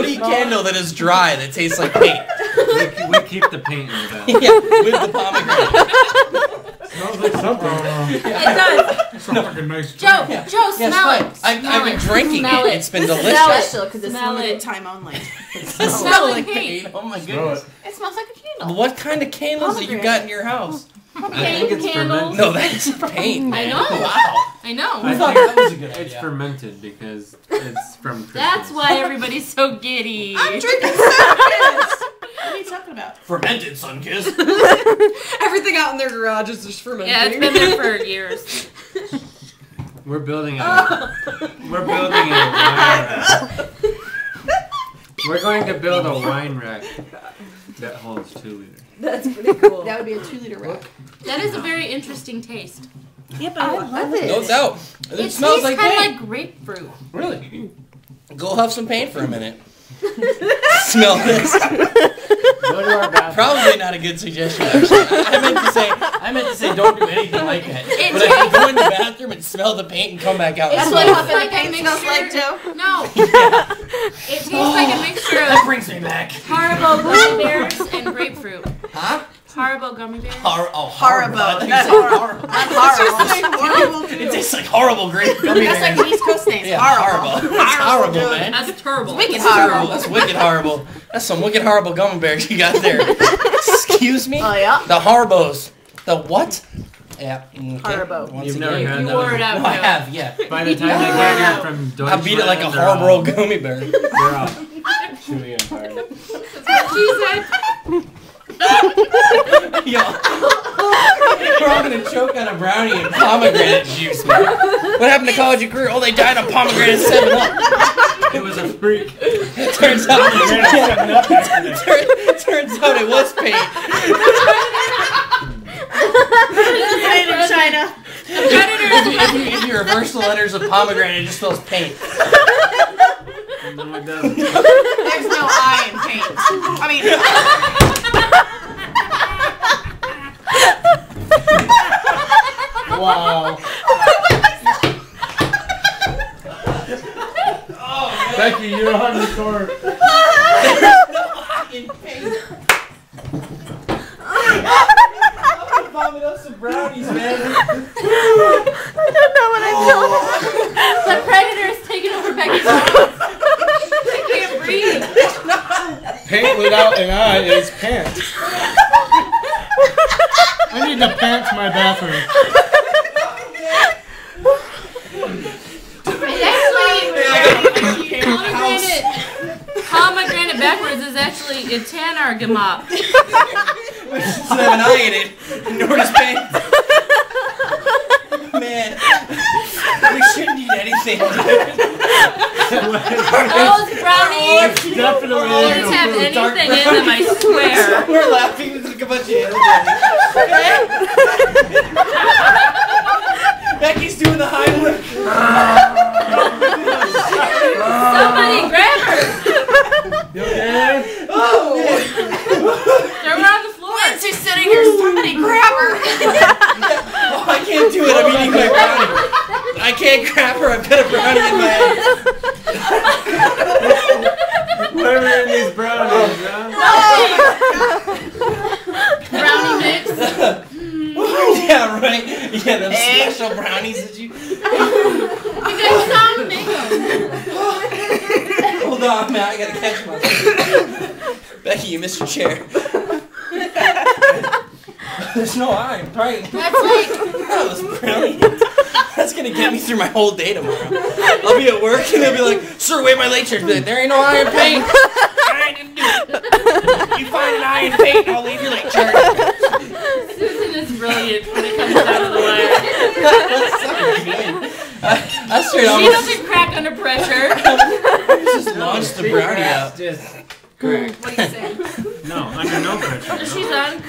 woody candle that is dry that tastes like paint. We, we keep the paint in the bath. yeah, with the pomegranate. Smells like something. Oh. It does. It's a fucking nice Joe, drink. Yeah. Joe, Yeah, smell it's it. fine. I've, Smell I've been it. drinking Smell it. it. It's been Smell delicious. it. Special because it's Smell limited it. time only. It Smell smells it. like paint. Oh my Smell goodness. it. It smells like a candle. What kind of candles that you got in your house? I think Paint it's candles. No, that's paint. I man. know. Wow. I know. I I thought think that was a good It's fermented because it's from Christmas. That's why everybody's so giddy. I'm drinking Sunkist. What are you talking about? Fermented Sunkist. Everything out in their garage is just fermenting. Yeah, it's been there for years. We're building a. we're building a wine rack. We're going to build a wine rack that holds two liters. That's pretty cool. That would be a two liter rack. That is a very interesting taste. Yeah, but I love it. No doubt. It, It, smells like kind paint. of like grapefruit. Really? Go huff some paint for a minute. Smell this. Go to our bathroom. Probably not a good suggestion. Actually, I meant to say I meant to say don't do anything like that. It But I can go in the bathroom and smell the paint and come back out. and That's what it. huffing like the paint smells mixture- like, Joe. No, Yeah. it tastes like a mixture That of brings me back. Haribo gummy bears and grapefruit. Huh? Haribo gummy bears. Hor- oh, Haribo. horrible. I thought That's horrible. horrible. That's horrible. It tastes like horrible grape gummy That's like East Coast name. Yeah, horrible. horrible. That's horrible, dude. man. That's terrible. Wicked That's terrible. horrible. That's wicked horrible. That's some wicked horrible gummy bears you got there. Excuse me? Oh yeah. The Harbos. The what? Yeah. Mm, okay. Haribo. Once You've again. never You, had you that wore it out. No, I have, yeah. By the time they Yeah. get here from Deutschland, I beat it like a they're all- Harbro gummy bear. They're all chewy and hard. She said, Yo. We're all gonna choke on a brownie and pomegranate juice, man. What happened to college and career? Oh, they died of pomegranate 7 Up. It was a freak. It Turns out, Seven Up after this. Turns out it was paint. Made in China. the. If you, if, you, if you reverse the letters of pomegranate, it just spells paint. No, it doesn't. There's no I in paint. I mean, Becky, you're on. In paint. I'm gonna vomit up some brownies, man. I don't know what I'm doing. The predator's taking over Becky's. I can't breathe. Paint without an eye is pants. I need to pants my bathroom. It's actually pomegranate. Pomegranate backwards is actually a tanargamop. Doesn't have an eye in it, nor does paint. Man, we shouldn't eat anything. Those brownies Definitely didn't have anything in them, I swear. We're laughing. There's like a bunch of hillbillies. Becky's doing the high Somebody grab her. You okay? Oh, man. Throw her on the floor. Lindsay's sitting here. Somebody grab her. Oh, I can't do it. I'm eating my brownie. I can't grab her. I've got a brownie in my hand. Whatever in these brownies, huh? Brownie mix. Oh, yeah, right. Yeah, those Egg. Eh. special brownies that you. You guys saw him make them. Hold on, man. I gotta catch myself. Becky, you missed your chair. There's no eye. Right. That's like That was brilliant. That's gonna get me through my whole day tomorrow. I'll be at work and they'll be like, "Sir, wait my late chair." Be like, "There ain't no iron paint." I didn't do it. You find an iron paint, I'll leave your late chair. Susan is brilliant when it comes down to the wire. That's so good. I, I straight She almost doesn't crack under pressure. just launched the brownie out. Just correct. What do you say? No, under no pressure. She's on.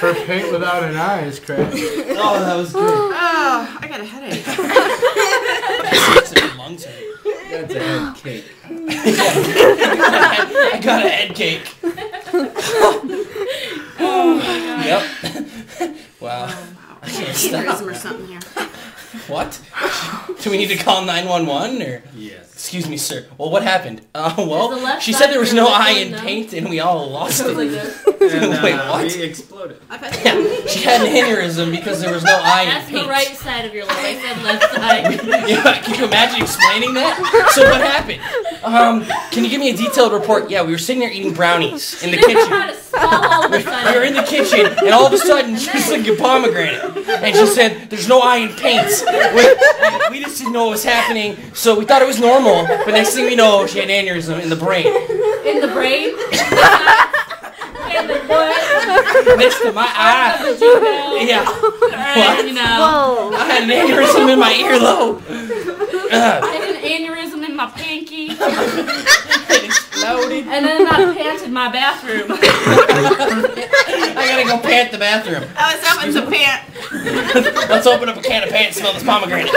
Her paint without an eye is crazy. Oh, that was good. Oh, I got a headache. lungs hurt. That's a head cake. I got a head cake. Oh my god. Yep. Oh, wow. I can't Aneurysm stop. or something here. What? Do we need to call 911 or? Yes. excuse me, sir. Well, what happened? Uh, well, she said there was no eye in paint, and we all lost Sounds like it. this. And, uh, Wait, what? We exploded. Yeah, she had an aneurysm because there was no eye That's in the right side of your lip. I said left side. yeah, can you imagine explaining that? So what happened? Um, can you give me a detailed report? Yeah, we were sitting there eating brownies in the She how kitchen. to spell all of a We were in the kitchen, and all of a sudden she was like a pomegranate, and she said, "There's no eye in paint." We, we just didn't know what was happening, so we thought it was normal. But next thing we know, she had an aneurysm in the brain, In the brain. In the what? next to my eye. Yeah, Alright, you know. I had an aneurysm in my earlobe. I had an aneurysm in my pinky. it exploded. And then I panted my bathroom. I gotta go pant the bathroom. I was hoping to pant. Let's open up a can of pants, smell this pomegranate.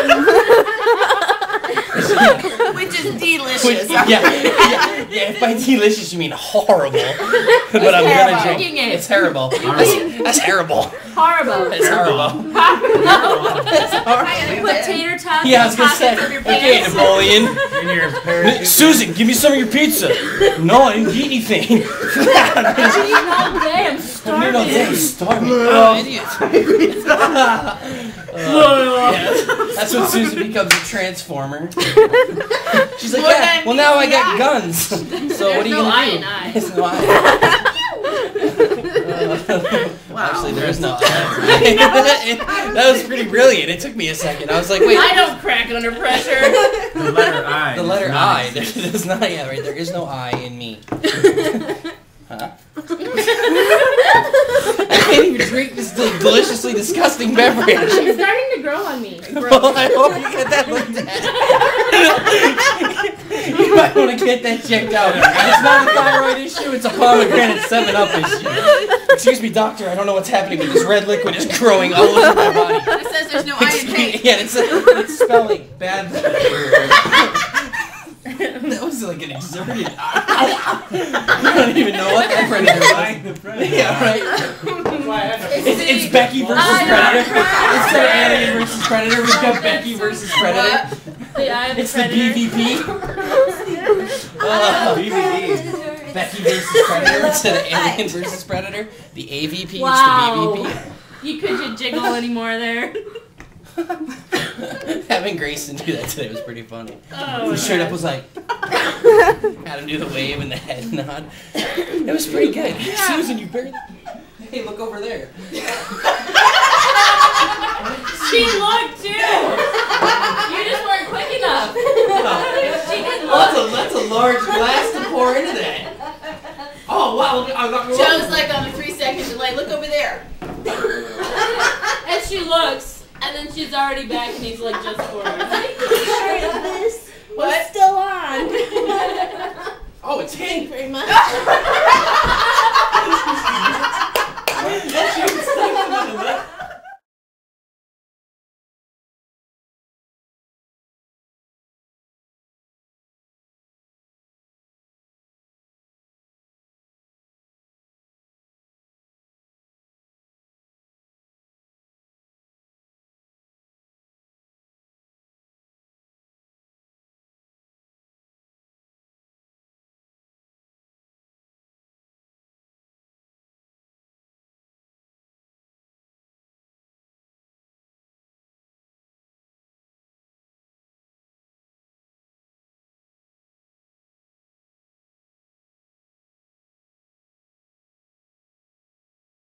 Which is delicious. Which- yeah, yeah, yeah. If by delicious you mean horrible, but I'm gonna drink. It. It's terrible. That's, that's terrible. Horrible. That's horrible. You put tater tots Yeah, I was gonna say. pockets of your Okay. Napoleon. In your parachute. Susan, give me some of your pizza. No, I didn't eat anything. Eating all day, I'm You're not starving. damn starving. Oh, idiot. Uh, yeah, that's when Susan becomes a transformer. She's like, Well, yeah, then well now I use got the guns. So what are you no gonna do? in eye. There's no eye. Uh, Actually, there is no eye. that was pretty brilliant. It took me a second. I was like, wait. I don't crack under pressure. The letter I. The letter does I. not There, exist. there's not. Yeah, right. There is no I in me. Huh? I can't even drink this deliciously disgusting beverage. It's starting to grow on me. Well, I hope you get that looked at. You might want to get that checked out. It's not a thyroid issue. It's a pomegranate Seven Up issue. Excuse me, doctor. I don't know what's happening, but this red liquid is growing all over my body. It says there's no eye in Excuse paint. me. Yeah, it's, it's spelling bad. that was like an exerted. I don't even know what that predator was. Like the predator. Yeah, right. It's, it's Becky versus Predator. know. Instead of Alien versus Predator, we've got Becky versus Predator. The eye of the It's the predator. BVP. Uh, DVD. Becky versus Predator instead of Alien versus Predator. The AVP. Wow. It's You couldn't jiggle anymore there. Having Grayson do that today was pretty funny. Oh, He straight up was like, had him do the wave and the head nod. It was pretty good. Susan, you barely. Hey, look over there. She looked too. You just weren't quick enough. She didn't Oh, that's look. a, that's a large glass to pour into that. Oh, wow. I got Joe's like on a three second delay. Look over there. And she looks, and then she's already back, and he's like just forward. this was What? still on. Oh,